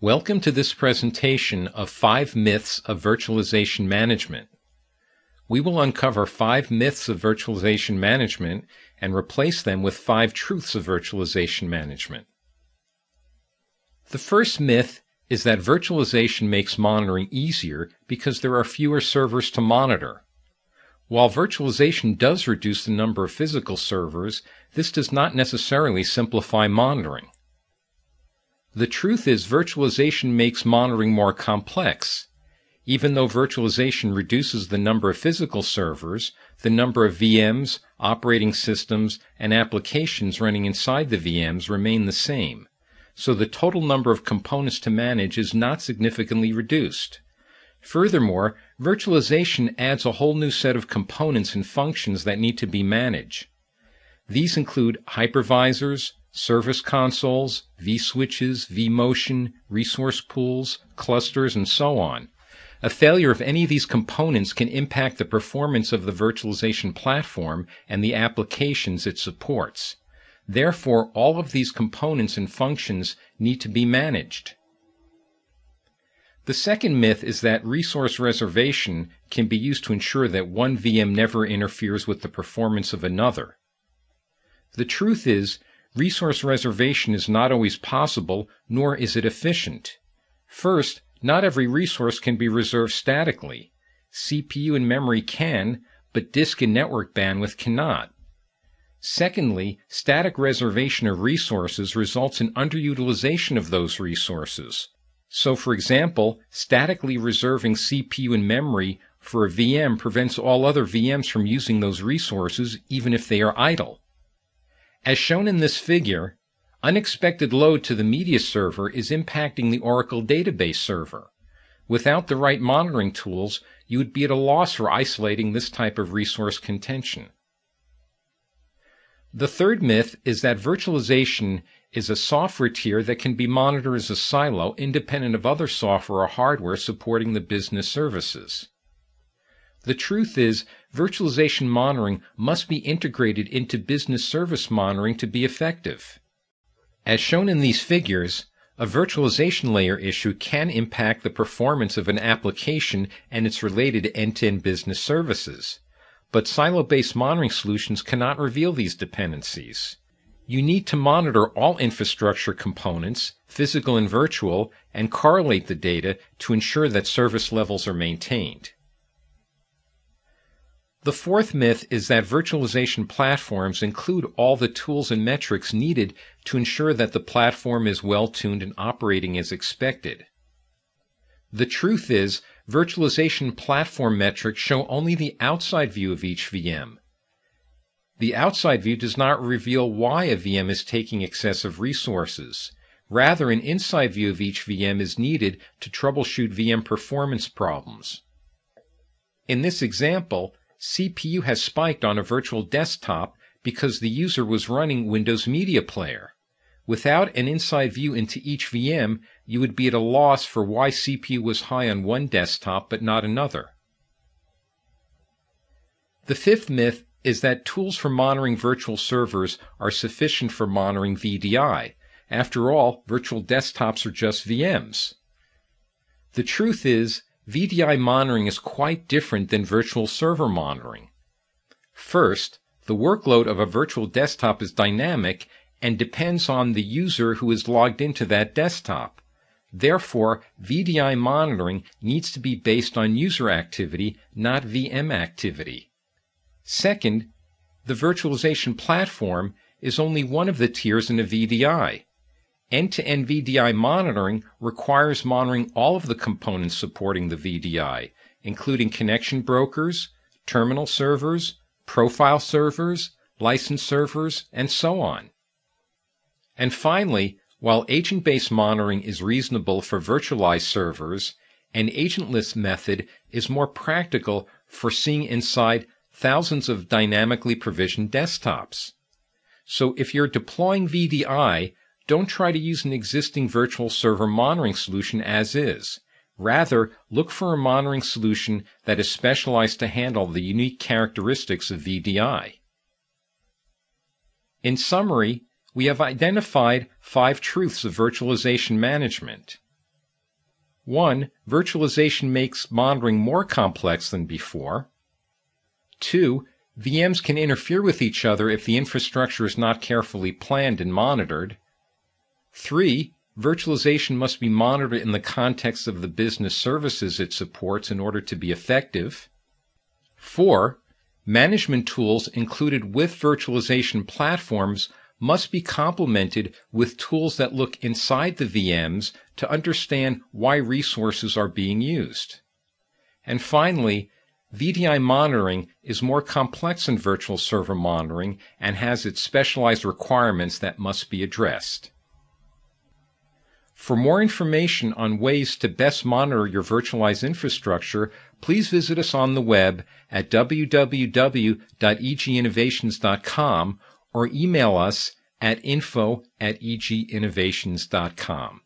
Welcome to this presentation of five myths of virtualization management. We will uncover five myths of virtualization management and replace them with five truths of virtualization management. The first myth is that virtualization makes monitoring easier because there are fewer servers to monitor. While virtualization does reduce the number of physical servers, this does not necessarily simplify monitoring. The truth is virtualization makes monitoring more complex. Even though virtualization reduces the number of physical servers, the number of VMs, operating systems, and applications running inside the VMs remain the same. So the total number of components to manage is not significantly reduced. Furthermore, virtualization adds a whole new set of components and functions that need to be managed. These include hypervisors, service consoles, vSwitches, vMotion, resource pools, clusters, and so on. A failure of any of these components can impact the performance of the virtualization platform and the applications it supports. Therefore, all of these components and functions need to be managed. The second myth is that resource reservation can be used to ensure that one VM never interferes with the performance of another. The truth is, resource reservation is not always possible, nor is it efficient. First, not every resource can be reserved statically. CPU and memory can, but disk and network bandwidth cannot. Secondly, static reservation of resources results in underutilization of those resources. So, for example, statically reserving CPU and memory for a VM prevents all other VMs from using those resources even if they are idle. As shown in this figure, unexpected load to the media server is impacting the Oracle database server. Without the right monitoring tools, you would be at a loss for isolating this type of resource contention. The third myth is that virtualization is a software tier that can be monitored as a silo independent of other software or hardware supporting the business services. The truth is, virtualization monitoring must be integrated into business service monitoring to be effective. As shown in these figures, a virtualization layer issue can impact the performance of an application and its related end-to-end business services. But silo-based monitoring solutions cannot reveal these dependencies. You need to monitor all infrastructure components, physical and virtual, and correlate the data to ensure that service levels are maintained. The fourth myth is that virtualization platforms include all the tools and metrics needed to ensure that the platform is well tuned and operating as expected. The truth is, virtualization platform metrics show only the outside view of each VM, the outside view does not reveal why a VM is taking excessive resources. Rather, an inside view of each VM is needed to troubleshoot VM performance problems. In this example, CPU has spiked on a virtual desktop because the user was running Windows Media Player. Without an inside view into each VM, you would be at a loss for why CPU was high on one desktop but not another. The fifth myth is that tools for monitoring virtual servers are sufficient for monitoring VDI. After all, virtual desktops are just VMs. The truth is, VDI monitoring is quite different than virtual server monitoring. First, the workload of a virtual desktop is dynamic and depends on the user who is logged into that desktop. Therefore, VDI monitoring needs to be based on user activity, not VM activity. Second, the virtualization platform is only one of the tiers in a VDI. End-to-end VDI monitoring requires monitoring all of the components supporting the VDI, including connection brokers, terminal servers, profile servers, license servers, and so on. And finally, while agent-based monitoring is reasonable for virtualized servers, an agentless method is more practical for seeing inside thousands of dynamically provisioned desktops. So if you're deploying VDI, don't try to use an existing virtual server monitoring solution as is. Rather, look for a monitoring solution that is specialized to handle the unique characteristics of VDI. In summary, we have identified five truths of virtualization management. 1. Virtualization makes monitoring more complex than before. 2. VMs can interfere with each other if the infrastructure is not carefully planned and monitored. 3. Virtualization must be monitored in the context of the business services it supports in order to be effective. 4. Management tools included with virtualization platforms must be complemented with tools that look inside the VMs to understand why resources are being used. And finally, VDI monitoring is more complex than virtual server monitoring and has its specialized requirements that must be addressed. For more information on ways to best monitor your virtualized infrastructure, please visit us on the web at www.eginnovations.com or email us at info at eginnovations.com.